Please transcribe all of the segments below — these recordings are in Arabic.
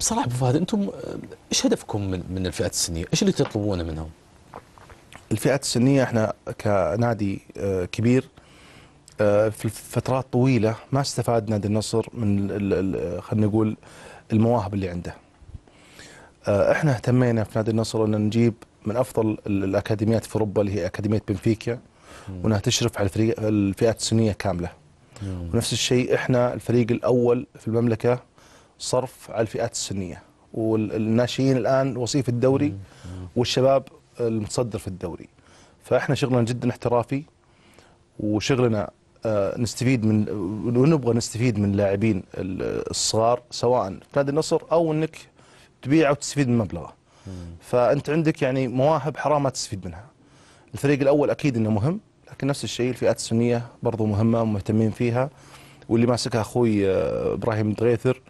بصراحة أبو فهد أنتم إيش هدفكم من من الفئات السنية؟ إيش اللي تطلبونه منهم؟ الفئات السنية إحنا كنادي آه، كبير آه، في فترات طويلة ما استفاد نادي النصر من خلينا نقول المواهب اللي عنده. آه، إحنا اهتمينا في نادي النصر إن نجيب من أفضل ال- الأكاديميات في أوروبا اللي هي أكاديمية بنفيكا وإنها تشرف على الفئات السنية كاملة. ونفس الشيء إحنا الفريق الأول في المملكة صرف على الفئات السنية. والناشئين الآن وصيف الدوري والشباب المتصدر في الدوري. فإحنا شغلنا جدا احترافي وشغلنا آه، نستفيد من ونبغى نستفيد من اللاعبين ال- الصغار سواء في نادي النصر أو إنك تبيعه وتستفيد من مبلغه. فأنت عندك يعني مواهب حرام ما تستفيد منها. الفريق الأول أكيد إنه مهم لكن نفس الشيء الفئات السنية برضو مهمة ومهتمين فيها. واللي ماسكها أخوي آه، إبراهيم دغيثر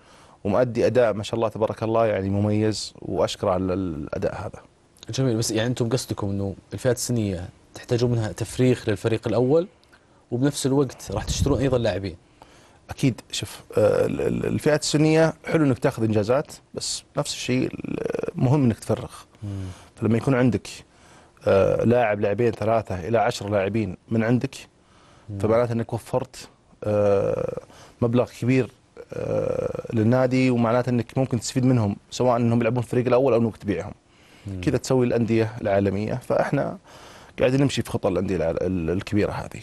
ومؤدي أداء ما شاء الله تبارك الله يعني مميز وأشكر على الأداء هذا. جميل بس يعني أنتم قصدكم إنه الفئات السنية تحتاجون منها تفريغ للفريق الأول وبنفس الوقت راح تشترون أيضا لاعبين. أكيد شوف آه، ال- ال- الفئات السنية حلو إنك تأخذ إنجازات بس نفس الشيء ال- مهم إنك تفرغ. فلما يكون عندك آه، لاعب لاعبين ثلاثة إلى عشر لاعبين من عندك فمعناته إنك وفرت آه، مبلغ كبير للنادي ومعناته إنك ممكن تستفيد منهم سواء إنهم يلعبون الفريق الأول أو إنك تبيعهم. كذا تسوي الأندية العالمية. فإحنا قاعدين نمشي في خطى الأندية الكبيرة هذه.